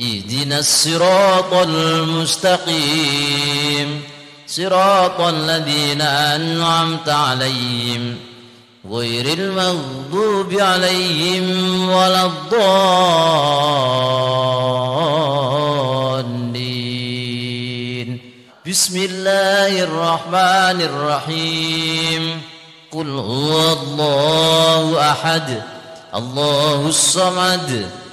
اهدنا الصراط المستقيم. صراط الذين أنعمت عليهم. غير المغضوب عليهم ولا الضالين. بسم الله الرحمن الرحيم. قل هو الله أحد. الله الصمد.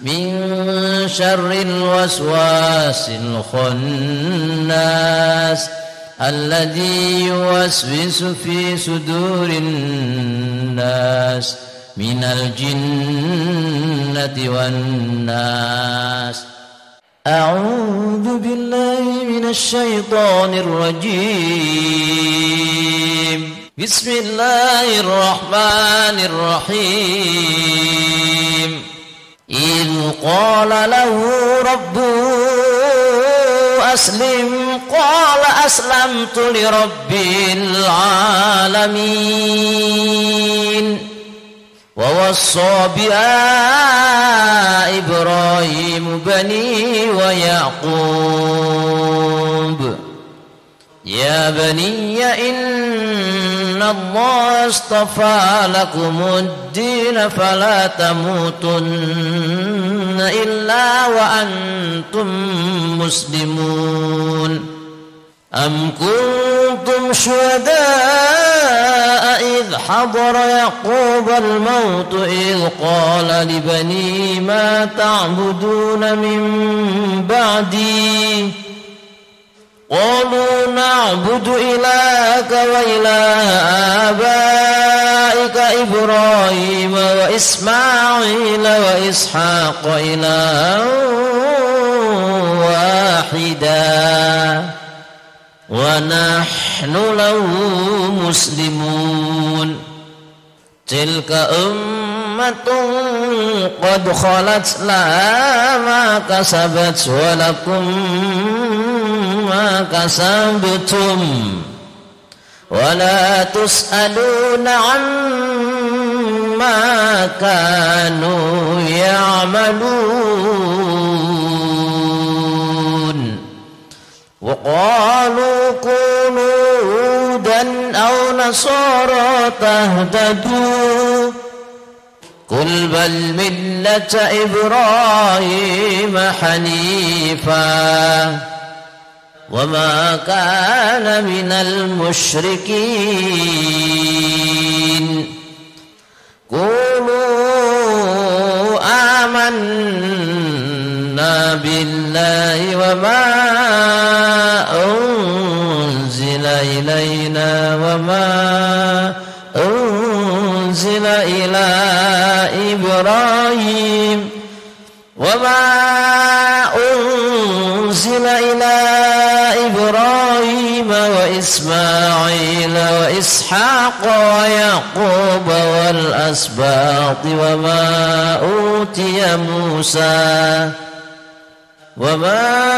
من شر الوسواس الخناس الذي يوسوس في صدور الناس من الجنة والناس. أعوذ بالله من الشيطان الرجيم. بسم الله الرحمن الرحيم. إذ قال له ربه أسلم قال أسلمت لرب العالمين. ووصى بها إبراهيم بني ويعقوب. يا بني إن الله اصطفى لكم الدين فلا تموتن إلا وأنتم مسلمون أم كنتم شهداء إذ حضر يعقوب الموت إذ قال لبني ما تعبدون من بعدي قالوا نعبد إلهك وإله آبائك إبراهيم وإسماعيل وإسحاق إلها واحدا ونحن له مسلمون. تلك أمة قد خلت لها ما كسبت ولكم كسبتم ولا تسألون عما كانوا يعملون وقالوا كونوا هودا أو نصارى تهتدوا قل بل ملة إبراهيم حنيفاً وما كان من المشركين. قولوا آمنا بالله وما أنزل إلينا وما أنزل إلى إبراهيم وإسماعيل وإسحاق ويعقوب والأسباط وما أوتي موسى وما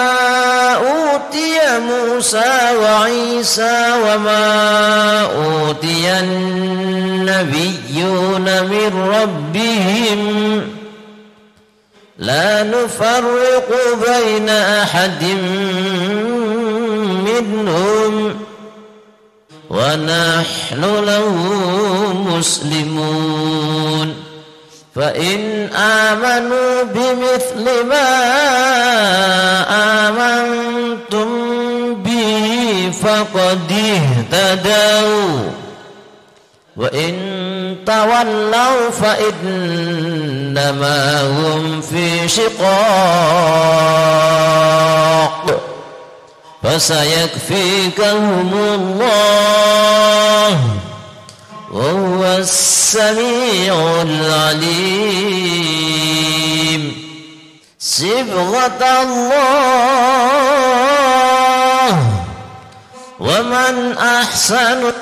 أوتي موسى وعيسى وما أوتي النبيون من ربهم لا نفرق بين أحد منهم ونحن له مسلمون فإن آمنوا بمثل ما آمنتم به فقد اهتدوا وإن تولوا فإنما هم في شقاق فسيكفيكهم الله وهو السميع العليم. صبغة الله ومن أحسن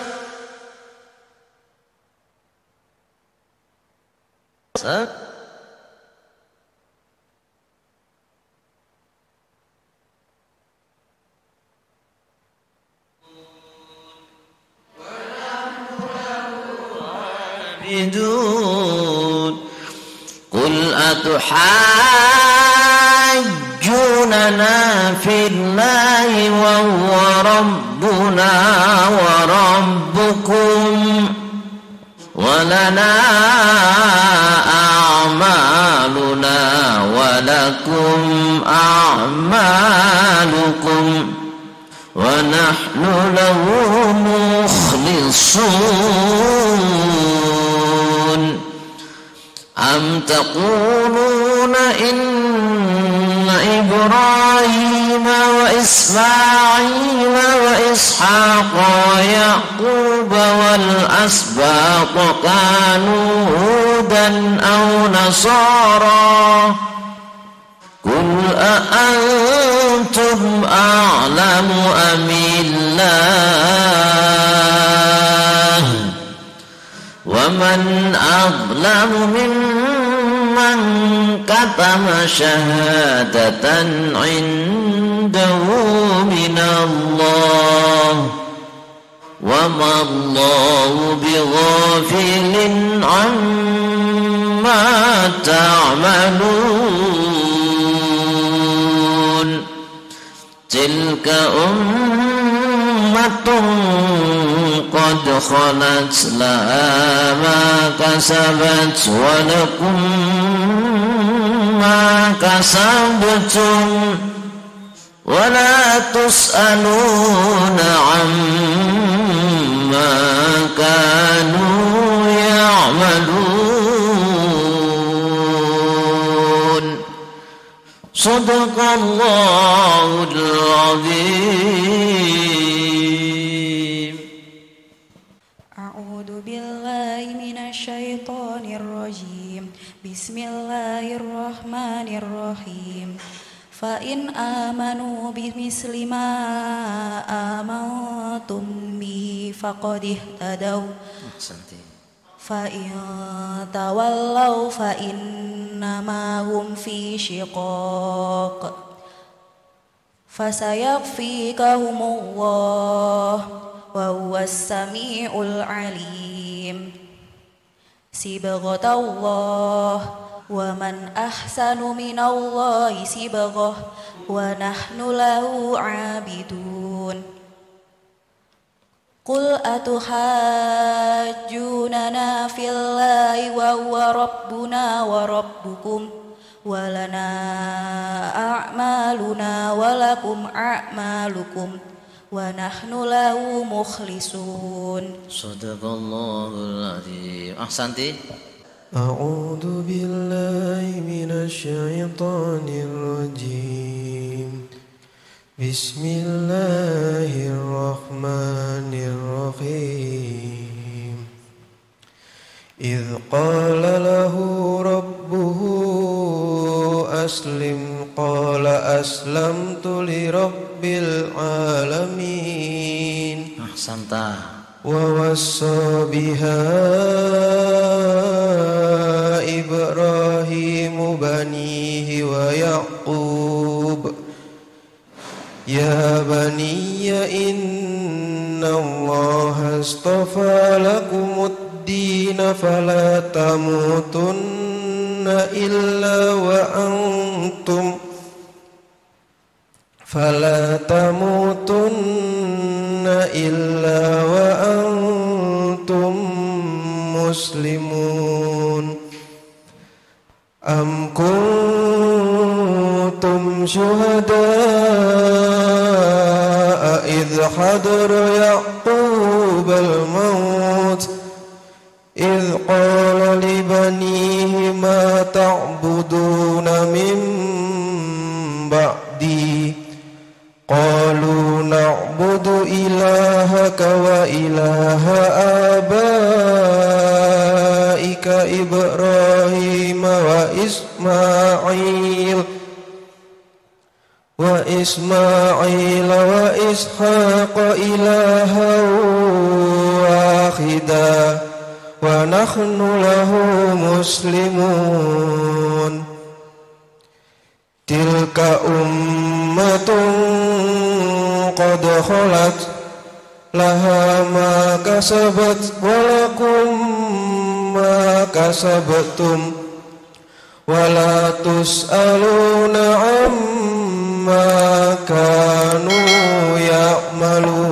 عابدون قل أتحاجوننا في الله وهو ربنا وربكم ولنا أعمالنا ولكم أعمالكم ونحن له مخلصون. أم تقولون إن إبراهيم وإسماعيل وإسحاق ويعقوب والأسباط كانوا هودا أو نصارى قل أأنتم أعلم أم الله ومن أظلم ممن كتم شهادة عنده من الله وما الله بغافل عما تعملون تلك أمة قد خلت لها ما كسبت ولكم ما كسبتم ولا تسألون عما كانوا يعملون صدق الله العظيم فإن آمنوا بمثل ما آمنتم به فقد اهتدوا فإن تولوا فإنما هم في شقاق فسيكفيكهم الله وهو السميع العليم صبغة الله ومن أحسن من الله صبغة ونحن له عابدون قل أتحاجوننا في الله وهو ربنا وربكم ولنا أعمالنا ولكم أعمالكم ونحن له مخلصون صدق الله العظيم. أحسنتي. أعوذ بالله من الشيطان الرجيم. بسم الله الرحمن الرحيم. إذ قال له ربه أسلم قال أسلمت لرب العالمين. أحسنت. ووصى بها ويعقوب يا بني إن الله اصطفى لكم الدين فلا تموتن إلا وأنتم فلا تموتن إلا وأنتم شهداء إذ حضر يعقوب الموت إذ قال لبنيه ما تعبدون من بعدي وإسماعيل وإسحاق إلها واحدا ونحن له مسلمون تلك أمة قد خلت لها ما كسبت ولكم ما كسبتم ولا تسألون عما كانوا يعملون